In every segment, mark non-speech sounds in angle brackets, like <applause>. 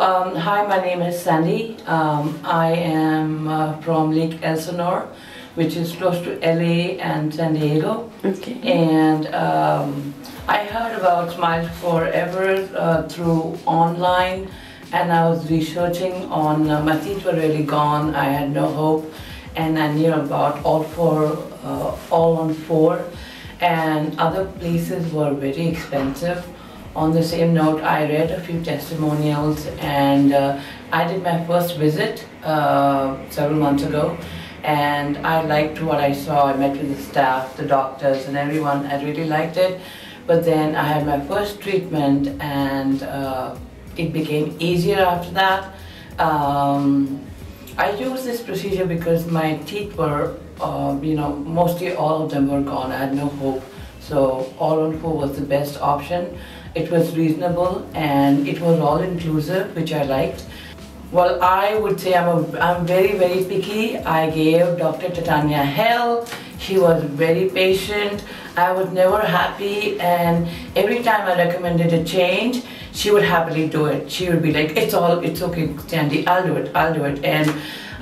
um, hi, my name is Sandy. Um, I am uh, from Lake Elsinore, which is close to LA and San Diego. Okay. And um, I heard about Smile Forever uh, through online, and I was researching on uh, my teeth were really gone. I had no hope, and I knew about all four, uh, all on four, and other places were very expensive. On the same note, I read a few testimonials, and uh, I did my first visit uh, several months ago and I liked what I saw. I met with the staff, the doctors, and everyone. I really liked it. But then I had my first treatment, and uh, it became easier after that. Um, I used this procedure because my teeth were, uh, you know, mostly all of them were gone. I had no hope. So all on four was the best option. It was reasonable and it was all inclusive, which I liked. Well, I would say I'm, a, I'm very, very picky. I gave Dr. Titania hell. She was very patient. I was never happy, and every time I recommended a change, she would happily do it. She would be like, "It's all, it's okay, Sandy. I'll do it. I'll do it." And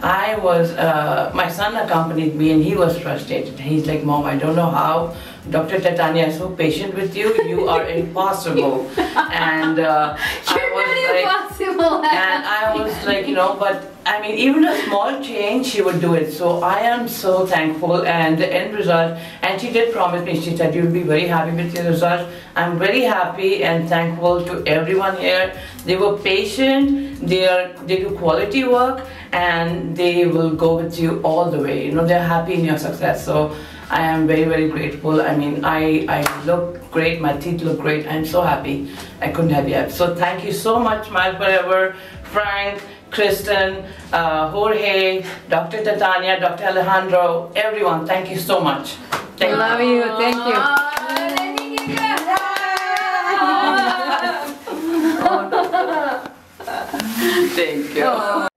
I was, uh, my son accompanied me, and he was frustrated. He's like, "Mom, I don't know how." Dr. Titania is so patient with you. You are <laughs> impossible. and uh, <laughs> I was like, impossible. and I was like, you know, but I mean, even a small change, she would do it. So I am so thankful. And the end result, and she did promise me, she said, you'll be very happy with the result. I'm very happy and thankful to everyone here. They were patient, they, are, they do quality work, and they will go with you all the way. You know, they're happy in your success. So I am very, very grateful. I mean, I, I look great, my teeth look great. I'm so happy. I couldn't have you. So thank you so much, Smile Forever, Frank, Kristen, uh, Jorge, Dr. Titania, Dr. Alejandro, everyone. Thank you so much. Thank Love you. Thank you. Thank you. Oh.